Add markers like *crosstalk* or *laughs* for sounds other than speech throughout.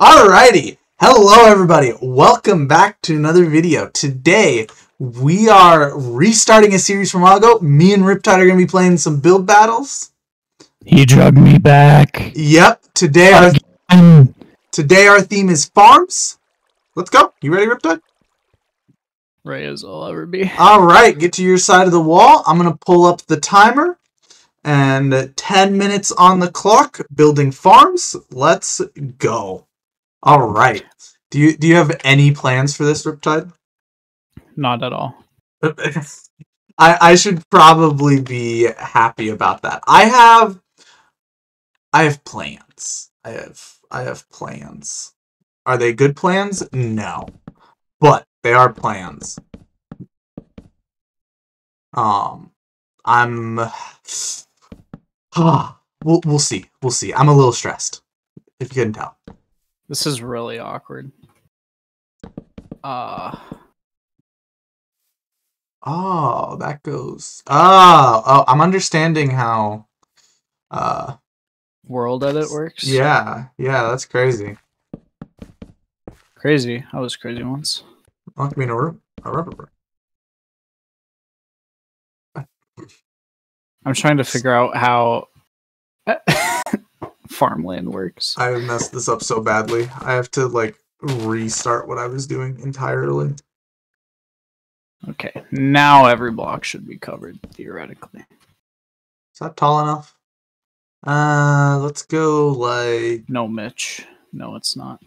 Alrighty. Hello, everybody. Welcome back to another video. Today, we are restarting a series from a while ago. Me and Riptide are going to be playing some build battles. He drugged me back. Yep. Today, our, Again. today our theme is farms. Let's go. You ready, Riptide? Ray as I'll ever be. *laughs* All right. Get to your side of the wall. I'm going to pull up the timer. And 10 minutes on the clock. Building farms. Let's go. All right. Do you do you have any plans for this, Riptide? Not at all. *laughs* I, I should probably be happy about that. I have I have plans. I have I have plans. Are they good plans? No. But they are plans. Um I'm *sighs* we'll we'll see. We'll see. I'm a little stressed. If you couldn't tell. This is really awkward. Uh Oh, that goes. Oh, oh, I'm understanding how uh WorldEdit works. Yeah, yeah, that's crazy. Crazy. I was crazy once. I mean, a, ru- a rubber band. I'm trying to figure out how farmland works. I messed this up so badly. I have to like restart what I was doing entirely. Okay. Now every block should be covered, theoretically. Is that tall enough? Uh, let's go like No Mitch. No, it's not.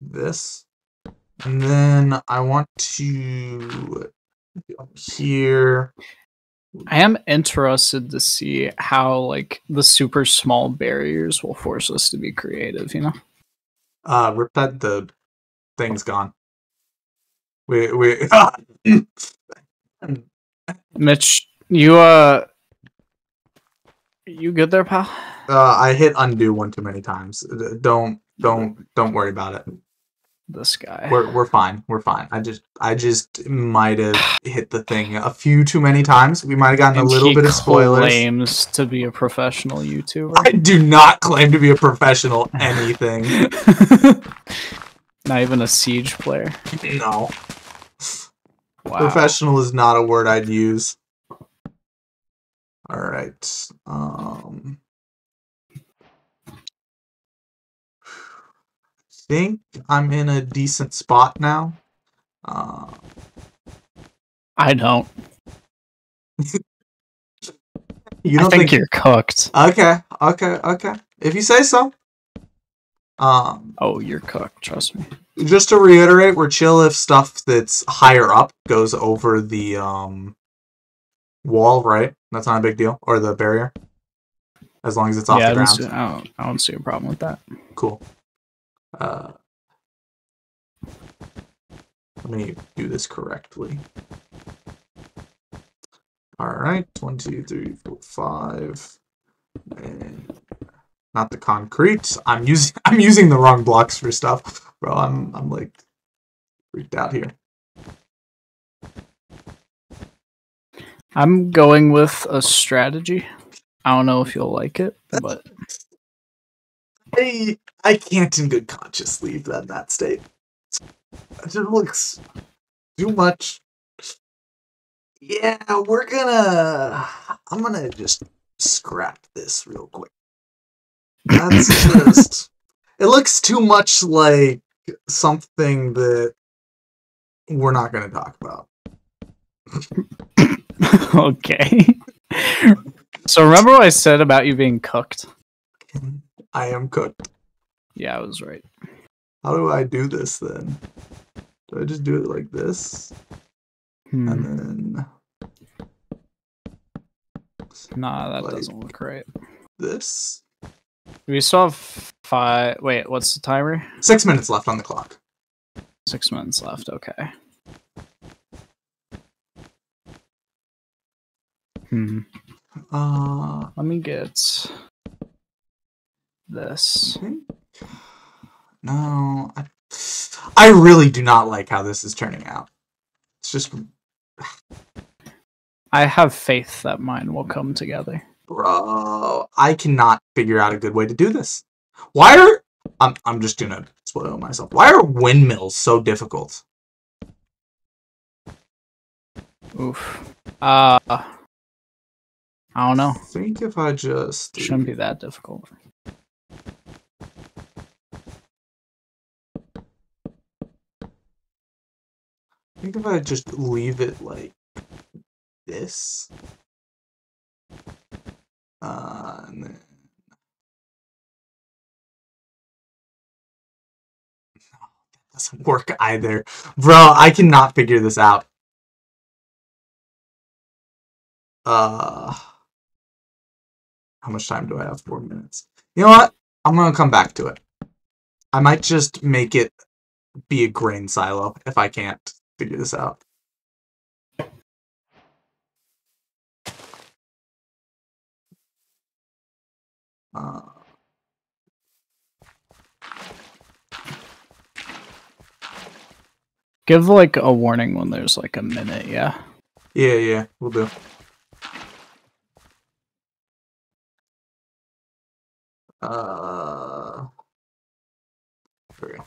this, and then I want to here. I am interested to see how like the super small barriers will force us to be creative, you know? Uh, Riptide, the thing's gone. We we. *laughs* Mitch, you uh you good there, pal? Uh, I hit undo one too many times. Don't don't don't worry about it. This guy. We're we're fine. We're fine. I just I just might have hit the thing a few too many times. We might have gotten And a little bit of spoilers. Claims to be a professional YouTuber. I do not claim to be a professional anything. *laughs* Not even a siege player. No, Wow. professional is not a word I'd use. All right. Um. Think I'm in a decent spot now. Uh, I don't. *laughs* you don't think, you're cooked. Okay, okay, okay. If you say so. Um, Oh, you're cooked. Trust me. just to reiterate, we're chill if stuff that's higher up goes over the um wall, right? That's not a big deal, or the barrier, as long as it's off yeah, I the don't, ground. see, I, don't, I don't see a problem with that. Cool. Uh, let me do this correctly. All right, one, two, three, four, five, and not the concrete. I'm using *laughs* I'm using the wrong blocks for stuff, bro. I'm I'm like freaked out here. I'm going with a strategy. I don't know if you'll like it, but I I can't in good conscience leave that in that state. It just looks too much. Yeah, we're gonna. I'm gonna just scrap this real quick. That's *laughs* just. It looks too much like something that we're not gonna talk about. *laughs* okay. so remember what I said about you being cooked? Mm-hmm. I am cooked. Yeah, I was right. How do I do this then? Do I just do it like this? Hmm. And then Nah, that Like- doesn't look right. this? We still have five. Wait, what's the timer? Six minutes left on the clock. Six minutes left. Okay. Hmm. Uh, Let me get this. no, I, I really do not like how this is turning out. It's just, I have faith that mine will come together. bro, I cannot figure out a good way to do this. Why are I'm I'm just gonna spoil myself. Why are windmills so difficult? Oof. Uh, I don't know. I think if I just Shouldn't be that difficult. Think if I just leave it like this. Uh, and then... *sighs* Doesn't work either. Bro, I cannot figure this out. Uh, how much time do I have? Four minutes. You know what? I'm gonna come back to it. I might just make it be a grain silo if I can't figure this out. Uh, Give like a warning when there's like a minute, yeah. yeah, yeah, we'll do. Uh, there we go.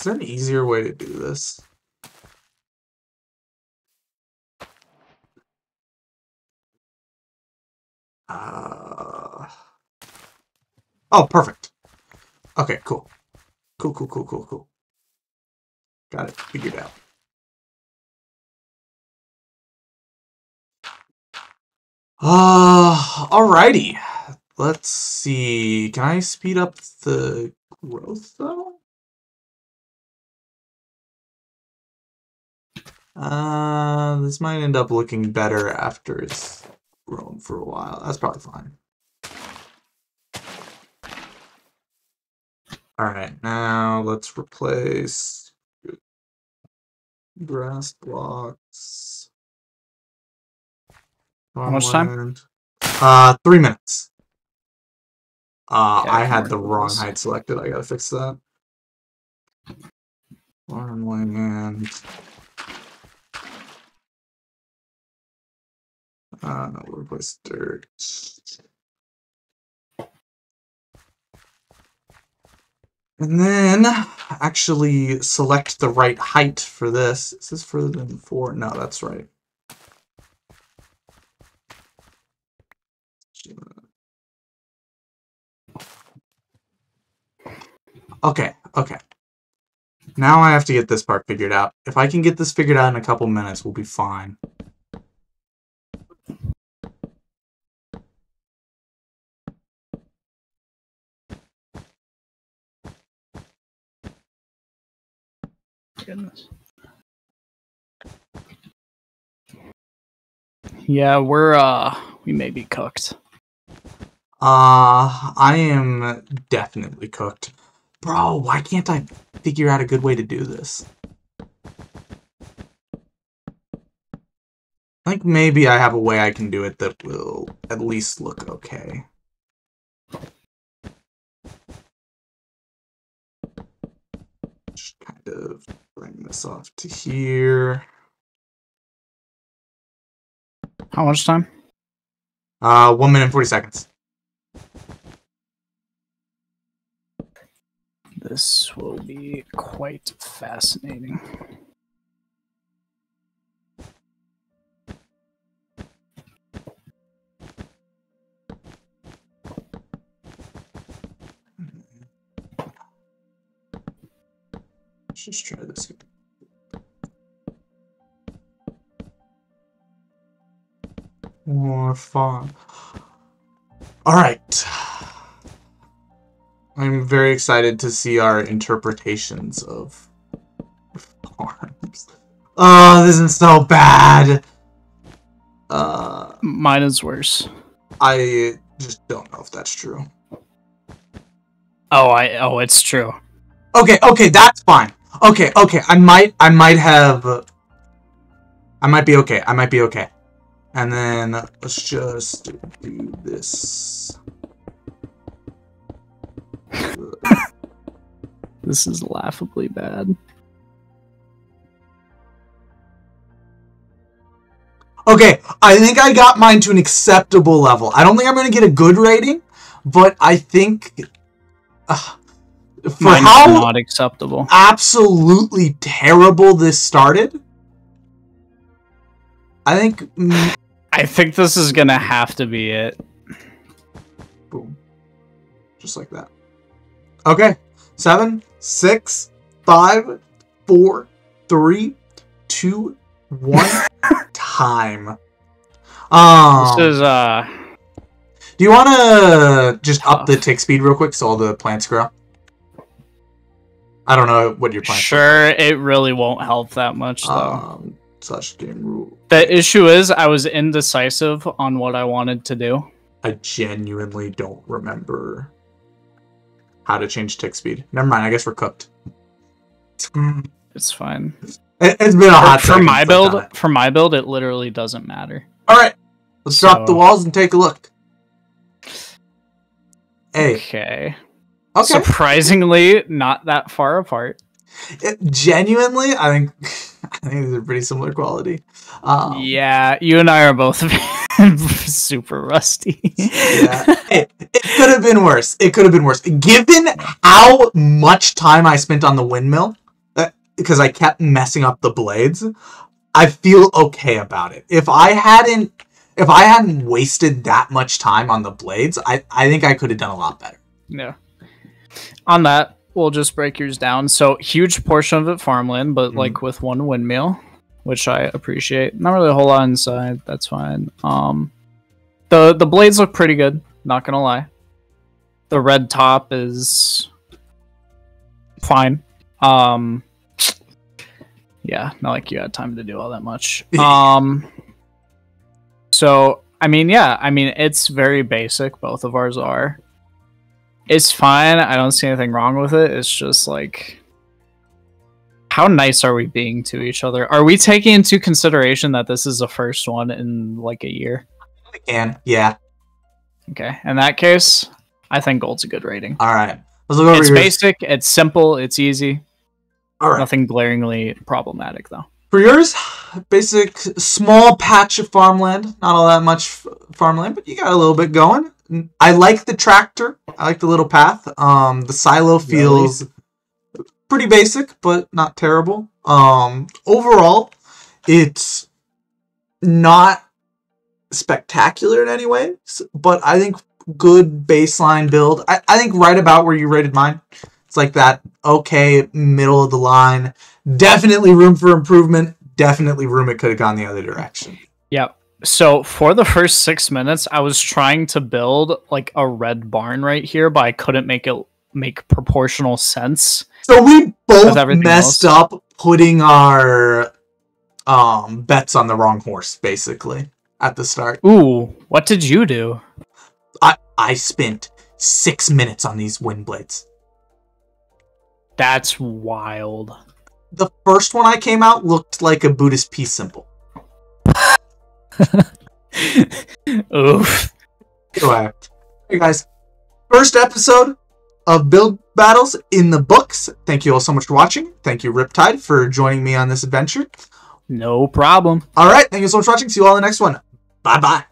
Is there an easier way to do this? Uh... Oh, perfect. Okay, cool. Cool, cool, cool, cool, cool. Got it figured out. Uh, alrighty. Let's see. Can I speed up the growth though? Uh, this might end up looking better after it's grown for a while. That's probably fine. Alright, now let's replace grass blocks. How much time? Uh, three minutes. Uh, Okay, I had the wrong height selected. I gotta fix that. Farmland. Uh, we'll replace dirt. And then actually select the right height for this. Is this further than four? No, that's right. Okay, okay. Now I have to get this part figured out. If I can get this figured out in a couple minutes, we'll be fine. Goodness. Yeah, we're uh we may be cooked. Uh, I am definitely cooked. Bro, why can't I figure out a good way to do this? I think maybe I have a way I can do it that will at least look okay. Just kind of bring this off to here. How much time? Uh, one minute and 40 seconds. This will be quite fascinating. Let's just try this. More fun. All right. I'm very excited to see our interpretations of farms. Oh, this isn't so bad. Uh, Mine is worse. I just don't know if that's true. Oh, I oh, it's true. Okay, okay, that's fine. Okay, okay, I might, I might have, I might be okay. I might be okay. And then let's just do this. *laughs* This is laughably bad. Okay, I think I got mine to an acceptable level. I don't think I'm going to get a good rating, but I think uh, for Mine's how not acceptable. absolutely terrible this started, I think mm, I think this is gonna have to be it. boom, just like that. Okay, seven, six, five, four, three, two, one. *laughs* time. Um, This is uh do you want to just up the tick speed real quick so all the plants grow? I don't know what your plants. sure it really won't help that much though. Um, slash game rule. the issue is I was indecisive on what I wanted to do. I genuinely don't remember how to change tick speed. Never mind. I guess we're cooked. *laughs* It's fine. It, has been a hot For, for my build, for my build, it literally doesn't matter. All right, let's drop the walls and take a look. Hey, Okay. Okay. Surprisingly, not that far apart. It- genuinely, I think *laughs* I think these are pretty similar quality. Um, yeah, you and I are both *laughs* super rusty. yeah. Hey, it could have been worse. It could have been worse. Given how much time I spent on the windmill, uh, because I kept messing up the blades, I feel okay about it. If I hadn't, if I hadn't wasted that much time on the blades, I I think I could have done a lot better. Yeah. On that, we'll just break yours down. So huge portion of it farmland, but Mhm. like with one windmill, which I appreciate. Not really a whole lot inside. That's fine. Um, the the blades look pretty good. Not gonna lie. The red top is fine. Um, yeah, not like you had time to do all that much. *laughs* Um, so I mean, yeah, I mean it's very basic. Both of ours are it's fine. I don't see anything wrong with it. It's just like how nice are we being to each other? Are we taking into consideration that this is the first one in like a year? I can, yeah. Okay. In that case, I think gold's a good rating. All right. Let's look over It's basic, it's simple, it's easy. All right. Nothing glaringly problematic though. For yours, basic small patch of farmland. Not all that much f- farmland, but you got a little bit going. I like the tractor. I like the little path. Um, the silo feels pretty basic, but not terrible. Um, overall, it's not spectacular in any way, but I think good baseline build. I, I think right about where you rated mine. It's like that okay middle of the line. Definitely room for improvement. Definitely room it could have gone the other direction. Yep. So for the first six minutes, I was trying to build like a red barn right here, but I couldn't make it make proportional sense. So we both messed else. up putting our um bets on the wrong horse, basically, at the start. Ooh, what did you do? I I spent six minutes on these wind blades. That's wild. The first one I came out looked like a Buddhist peace symbol. *laughs* Oof. Anyway, hey guys, first episode of Build Battles in the books. Thank you all so much for watching. Thank you, Riptide, for joining me on this adventure. No problem. All right, thank you so much for watching. See you all in the next one. Bye bye.